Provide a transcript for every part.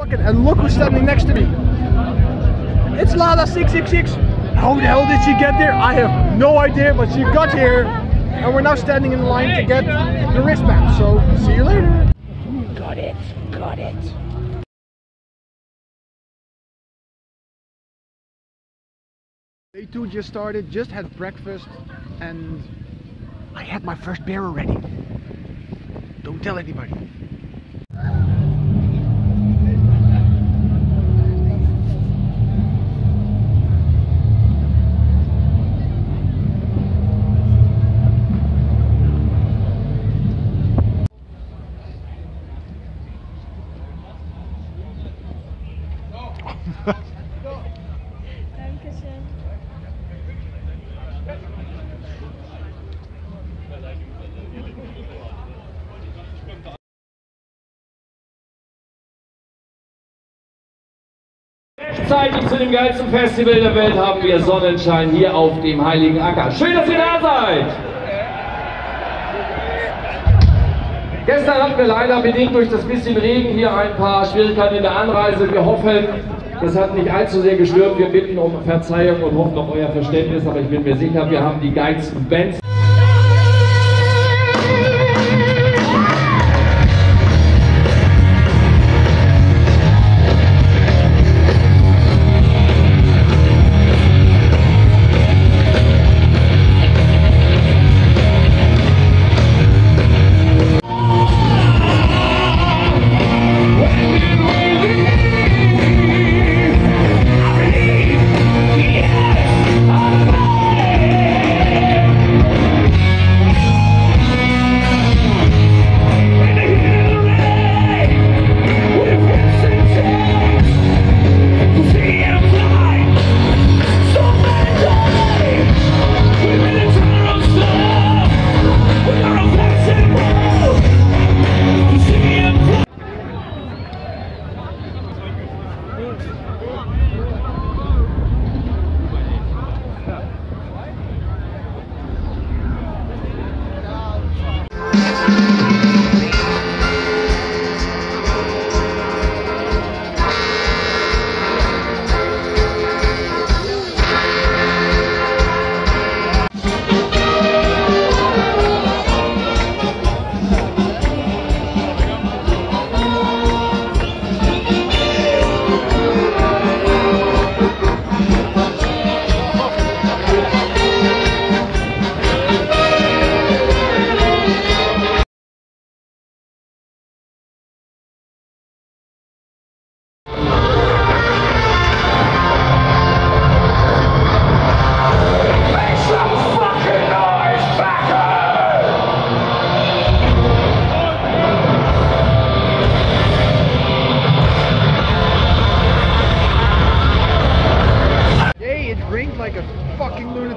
And look who's standing next to me. It's Lhana 666. How the hell did she get there? I have no idea, but she got here. And we're now standing in line to get the wristband. So, see you later. Got it, got it. Day two just started, just had breakfast, and I had my first beer already. Don't tell anybody. Rechtzeitig zu dem geilsten Festival der Welt haben wir Sonnenschein hier auf dem Heiligen Acker. Schön, dass ihr da seid! Gestern hatten wir leider bedingt durch das bisschen Regen hier ein paar Schwierigkeiten in der Anreise. Wir hoffen, das hat nicht allzu sehr gestört. Wir bitten um Verzeihung und hoffen auf euer Verständnis, aber ich bin mir sicher, wir haben die geilsten Bands.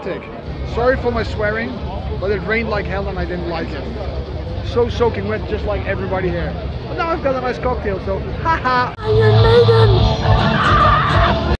Lunatic. Sorry for my swearing, but it rained like hell and I didn't like it. So soaking wet, just like everybody here. But now I've got a nice cocktail, so haha. Iron Maiden!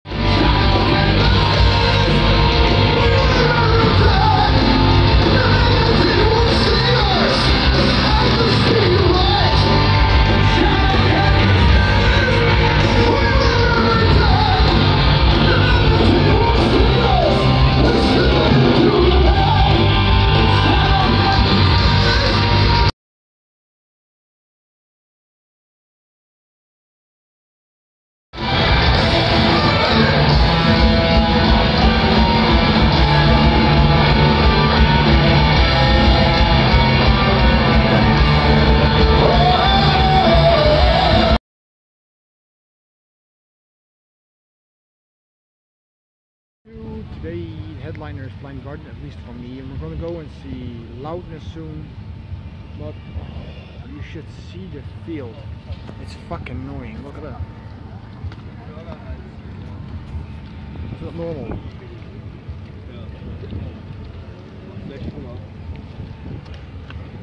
Is Blind Guardian, at least for me, and we're gonna go and see Loudness soon. But oh, you should see the field. It's fucking annoying. Look at that. It's not normal.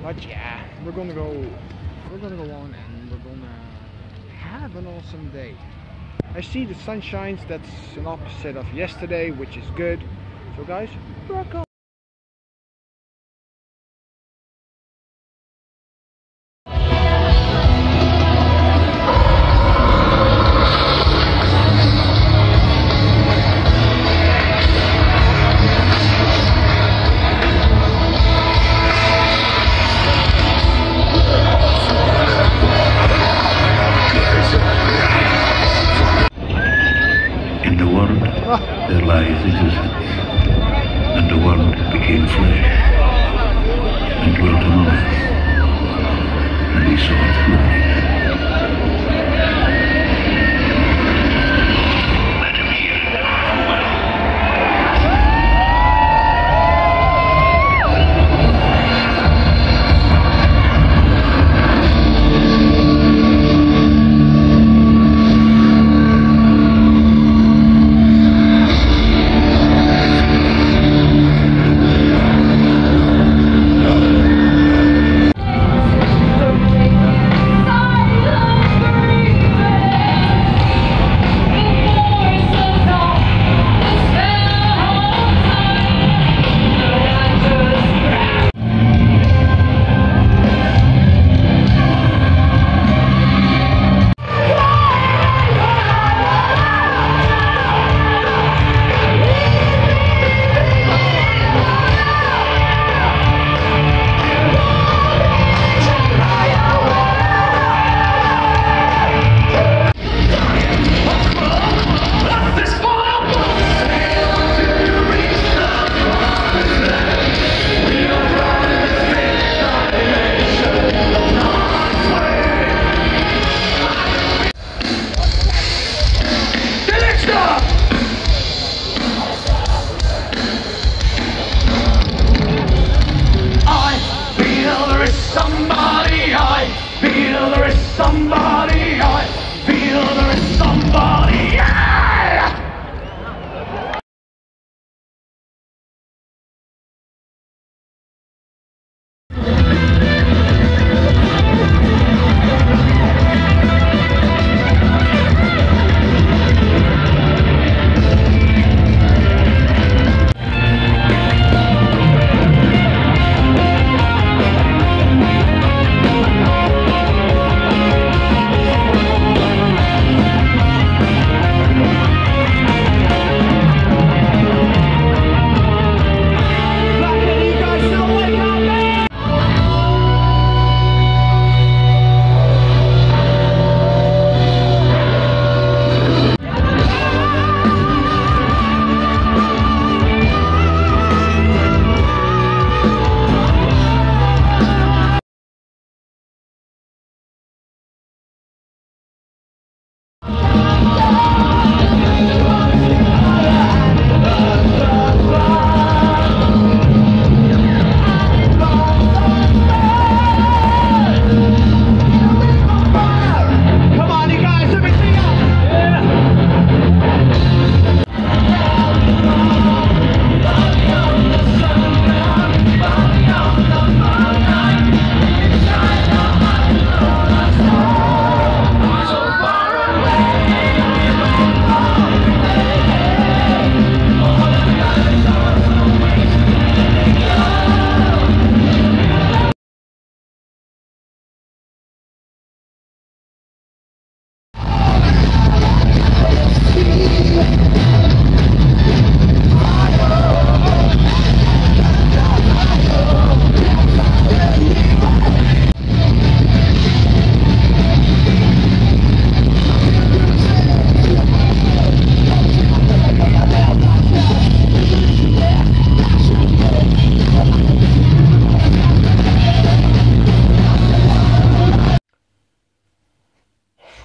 But yeah, we're gonna go. We're gonna go on, and we're gonna have an awesome day. I see the sun shines, that's an opposite of yesterday, which is good. So guys, rock on.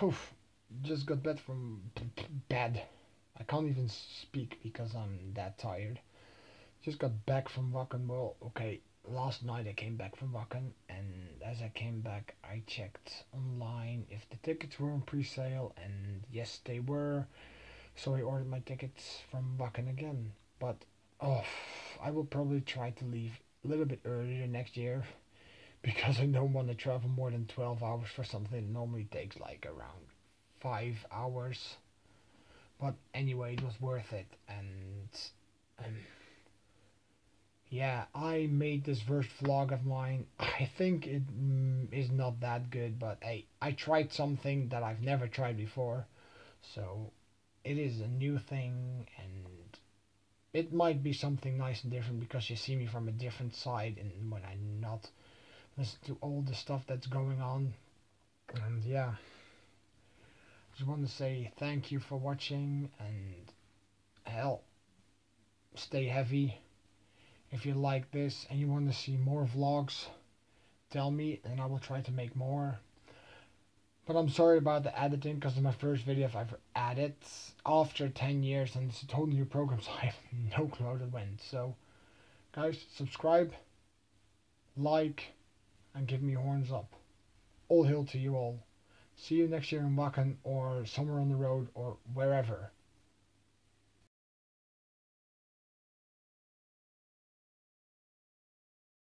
Oof, just got back from bed. I can't even speak because I'm that tired. Just got back from Wacken. Well, okay, last night I came back from Wacken, and as I came back, I checked online if the tickets were on pre-sale, and yes, they were. So I ordered my tickets from Wacken again. But oh, I will probably try to leave a little bit earlier next year because I don't want to travel more than 12 hours for something that normally takes like around 5 hours. But anyway, it was worth it, and um, yeah, I made this first vlog of mine. I think it mm, is not that good, but hey, I tried something that I've never tried before, so it is a new thing, and it might be something nice and different because you see me from a different side, and when I'm not listen to all the stuff that's going on. And yeah, just want to say thank you for watching and hell, stay heavy. If you like this and you want to see more vlogs, tell me and I will try to make more. But I'm sorry about the editing because it's my first video if I've ever added after 10 years and it's a total new program so I have no clue how it went. So guys, subscribe, like, and give me horns up. All hail to you all. See you next year in Wacken or somewhere on the road or wherever.